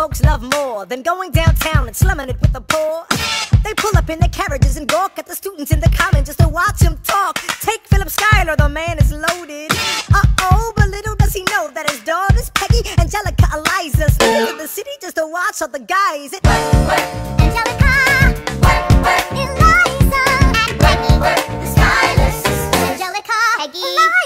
folks love more than going downtown and slumming it with the poor. They pull up in their carriages and gawk at the students in the college just to watch them talk. Take Philip Schuyler, the man is loaded. Uh oh, but little does he know that his daughters, Peggy, Angelica, Eliza, sneak into the city just to watch all the guys. It, Angelica, Eliza, and Peggy, the Schuyler sisters. Angelica, Peggy, Eliza,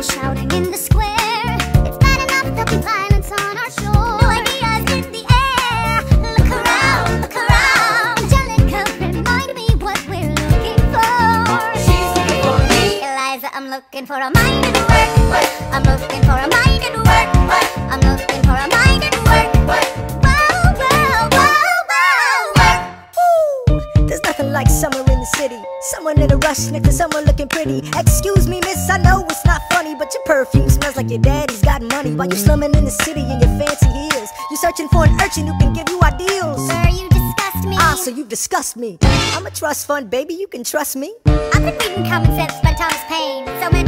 Shouting in the square. It's bad enough there'll be violence on our shore. Ideas in the air. Look around, look around. Remind me what we're looking for. She's looking for me. Eliza, I'm looking for a mind work. I'm looking for rush to someone looking pretty. Excuse me, miss, I know it's not funny, but your perfume smells like your daddy's got money. While you're slumming in the city in your fancy heels, you're searching for an urchin who can give you ideals. Sir, you disgust me. Ah, so you disgust me. I'm a trust fund, baby, you can trust me. I've been reading Common Sense by Thomas Paine. So men